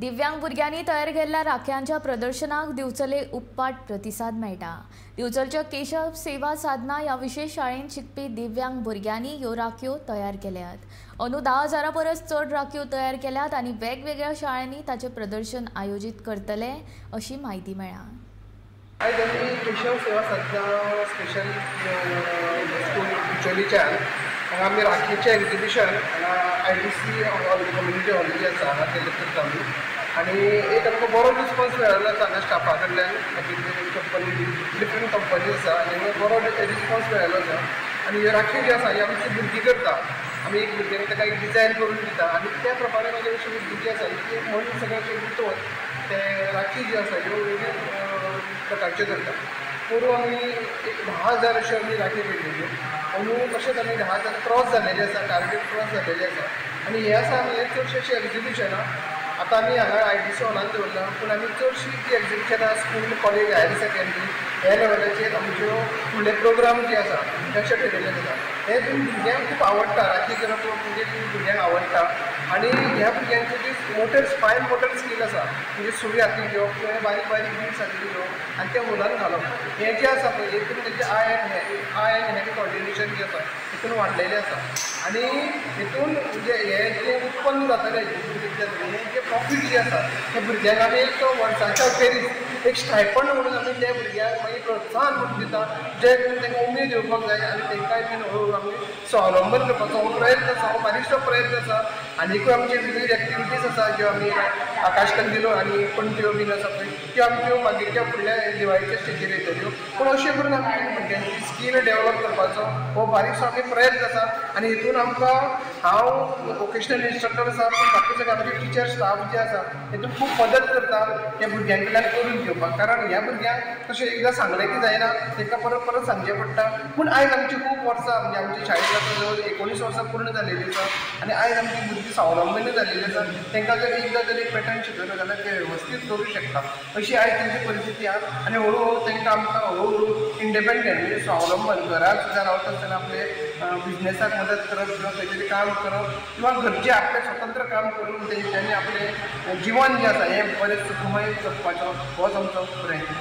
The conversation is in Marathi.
दिव्यांग भुरग्यांनी तयार केल्ल्या राख्यांच्या प्रदर्शनाक दिवचले उपपाट प्रतिसाद मेळटा. दिवचलच्या केशव सेवा साधना ह्या विशेष शाळेंत शिकपी दिव्यांग भुरग्यांनी ह्यो राख्यो तयार केल्यात. अंदू धा हजारा परस चड राख्यो तयार केल्यात आनी वेगवेगळ्या शाळांनी ताचें प्रदर्शन आयोजीत करतले अशी म्हायती मेळ्ळा आयज आमी केशव सेवा साधना स्पेशल हांगा आमी राखीचें एग्जिबिशन हांगा I D C community hall जी आसा हांगा केल्लें करता आमी आनी एक आमकां बरो रिस्पॉन्स मेळ्ळो आसा हांगा स्टाफा कडल्यान कंपनी डिफरंट कंपनी आसा आनी हांगा बरो रिस्पॉन्स मेळ्ळो आसा आनी ह्यो राखी जी आसा ही आमची भुरगीं करता. आमी एक भुरग्यांक ताका एक डिजायन करून दिता. आनी त्या प्रमाणे म्हाजे अशी भुरगीं आसा की मन सगळ्यांचे गुंतोवन ते राखी जी आसा ह्यो वेगळ्या प्रकारच्यो करता पूर्व आमी एक धा हजार अश्यो आमी राखी केल्ल्यो अंदू तशेंच आमी धा हजार क्रॉस जाल्लेले आसा टार्गेट क्रॉस जाल्लेले आसा आनी हे आसा आमी चडशीं चडशे अशी एक्झिबिशनां आतां आमी हांगा आय डी सी हॉलान दवरला पूण आमी चडशीं ती एग्जिबिशनां स्कूल कॉलेज हायर सेकेंडरी हे लेवलाचेर आमच्यो फुडले प्रोग्राम जे आसा तशे ठरयल्ले आसा हे तुमी भुरग्यांक खूब आवडटा राखी करप म्हणजे भुरग्यांक आवडटा आनी ह्या भुरग्यांचे जी मोटर फायन मोटर स्कील आसा म्हणजे सुरी हाती घेवप किंवा बारीक बारीक बीट्स हाती घेवप आनी त्या उलान घालप हे जे आसा पळय हेतून तेंचे आय एन हे आय एन हे कॉर्डिनेशन जे आसा हितून वाडलेलें आसा आनी हितून म्हणजे हे जे उत्पन्न जातलें हे जें प्रॉफीट जे आसा त्या भुरग्यांक आमी एक वर्साच्या अखेरीस एक स्टायपंड म्हणून आमी त्या भुरग्यांक मागीर म्हणजे प्रोत्साहन म्हणून दिता. जे करून तांकां उमेद येवपाक जाय आनी तांकांय बीन हळूहळू आमी स्वावलंबन करपाचो हो प्रयत्न आसा हो बारीकसो प्रयत्न आसा आनीकूय आमचे विविध एक्टिविटीज आसा ज्यो आमी आकाश कंदिलो आनी पणट्यो बीन आसा पळय त्यो आमच्यो मागीरच्या फुडल्या दिवाळीच्या स्टेजीर येतल्यो पूण अशें करून आमी भुरग्यांची स्कील डेवलप करपाचो हो बारीकसो आमी प्रयत्न आसा आनी हितून आमकां हांव वोकेशनल इन्स्ट्रक्टर आसा पूण बाकीचे जे टिचर स्टाफ जे आसा तेतून खूब मदत करता त्या भुरग्यां कडल्यान करून घेवपाक कारण ह्या भुरग्यांक तशें एकदां सांगलें की जायना ताका परत परत सांगचें पडटा पूण आयज आमची खूब वर्सां म्हणजे आमच्या शाळेंत आतां जवळ एकोणीस वर्सां पूर्ण जालेली आसा आनी आयज आमची भुरगीं स्वावलंबन जालेली आसा तांकां जर एकदां जर एक पॅटर्न शिकयलो जाल्यार ते वेवस्थीत करूंक शकता अशी आयज तेंची परिस्थिती आसा आनी हळू हळू तांकां आमकां हळू हळू इंडिपेंडंट म्हणजे स्वावलंबन घरांत सुद्दां रावता आसतना आपले बिझनेसाक मदत करप किंवा खंय काम करप किंवा घरचे आपले स्वतंत्र काम करून तेंच्यांनी आपले जीवन जें आसा हें बरें सुखमय जगपाचो होच आमचो प्रयत्न